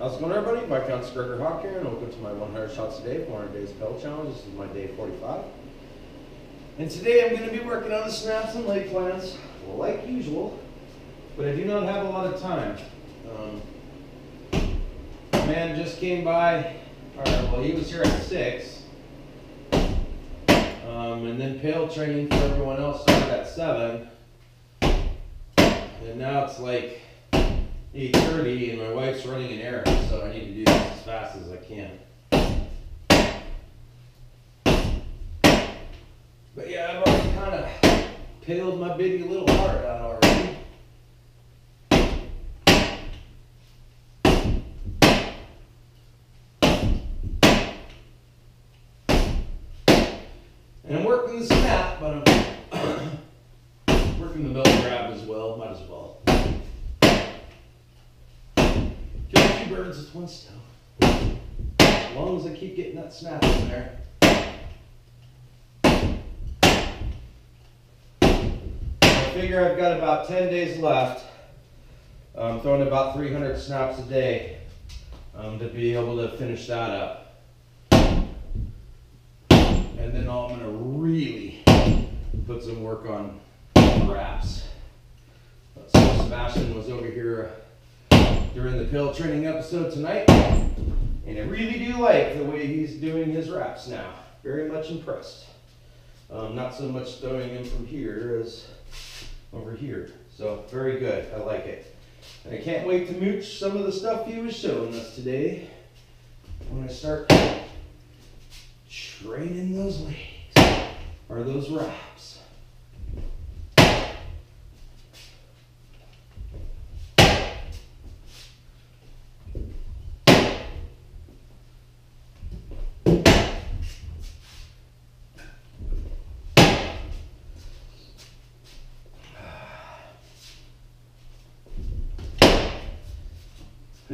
How's it going everybody? Viscount Gregor Hawke here and welcome to my 100 shots a day, 400 days pell challenge. This is my day 45. And today I'm going to be working on the snaps and leg plans, like usual, but I do not have a lot of time. Um, man just came by, or well he was here at 6, um, and then pell training for everyone else started at 7. And now it's like 8.30 and my wife's running an errand, so I need to do this as fast as I can. But yeah, I've already kind of paled my bitty little heart out already. And I'm working the snap, but I'm working the belt grab as well, might as well. Kill two birds with one stone. As long as I keep getting that snap in there. I figure I've got about 10 days left. I'm throwing about 300 snaps a day um, to be able to finish that up. And then I'm going to really put some work on wraps. So Sebastian was over here during the pell training episode tonight. And I really do like the way he's doing his wraps now. Very much impressed. Um, not so much throwing him from here as over here. So very good. I like it. And I can't wait to mooch some of the stuff he was showing us today when I start training those legs or those wraps.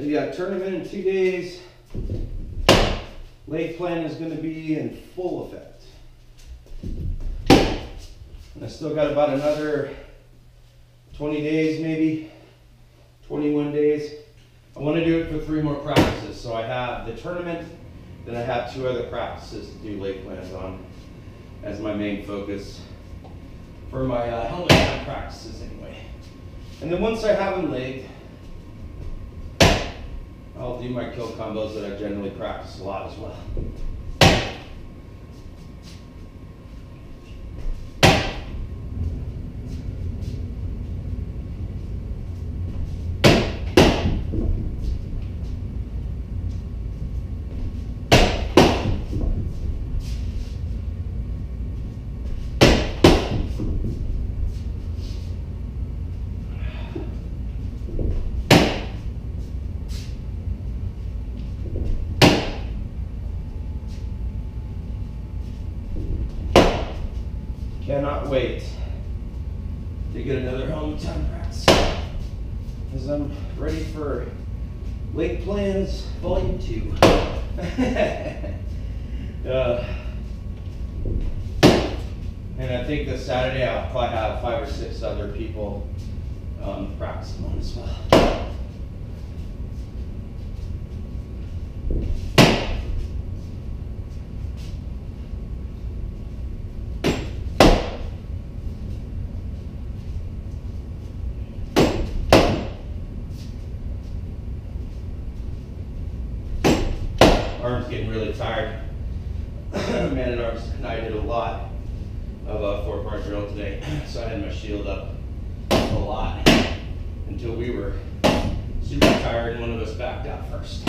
A tournament in two days. Leg plan is going to be in full effect. And I still got about another 20 days, maybe 21 days. I want to do it for three more practices. So I have the tournament, then I have two other practices to do lake plans on as my main focus for my uh, helmet practices anyway. And then once I have them legged, Do my kill combos that I generally practice a lot as well. Cannot wait to get another time practice. Because I'm ready for Lake Plans Volume 2. uh, and I think this Saturday I'll probably have five or six other people um, practicing on as well. Arm's getting really tired. Man at arms and I did a lot of a four part drill today, so I had my shield up a lot until we were super tired and one of us backed out first.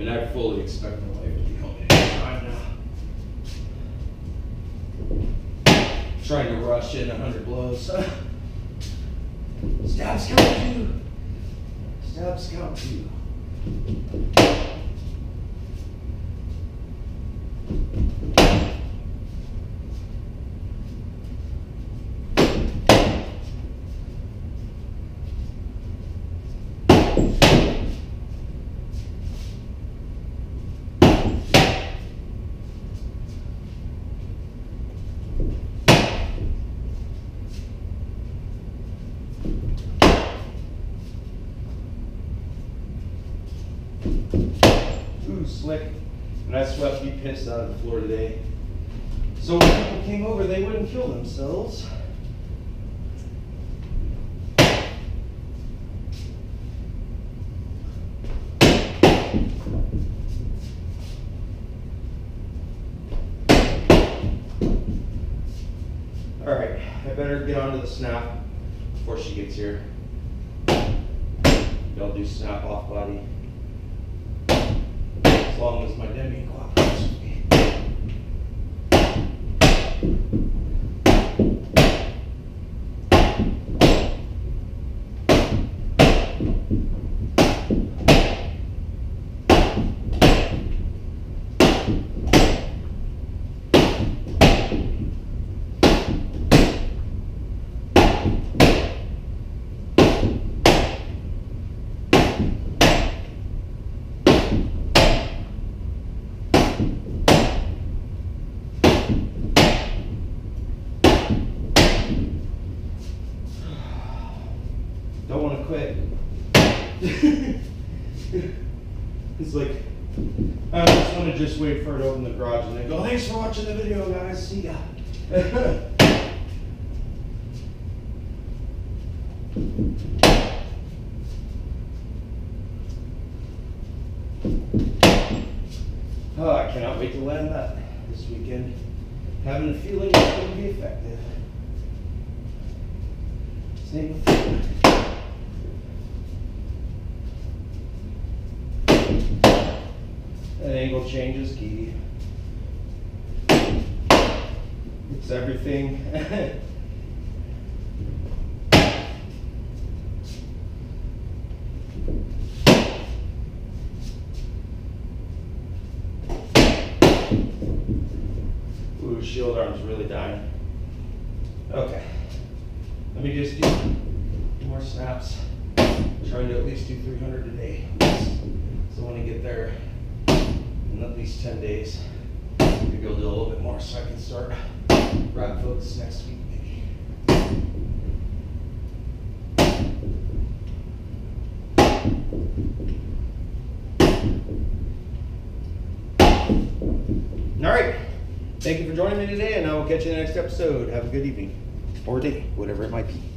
And I fully expect my wife to be home anytime now. Trying to rush in a hundred blows. Stab scout two. Stab scout two. Slick. And I swept the piss out of the floor today. So when people came over, they wouldn't kill themselves. All right, I better get onto the snap before she gets here. I'll do snap off body. Long as my Demi cooperates Don't want to quit. it's like, I just want to just wait for it to open the garage and then go, thanks for watching the video, guys. See ya. oh, I cannot wait to land that this weekend. Having a feeling it's going to be effective. Same with you. That angle change is key. It's everything. Ooh, shield arm's really dying. Okay. Let me just do more snaps. Trying to at least do 300 a day. So when I get there at least 10 days, maybe I'll do a little bit more so I can start rod focus next week. All right. Thank you for joining me today, and I will catch you in the next episode. Have a good evening or day, whatever it might be.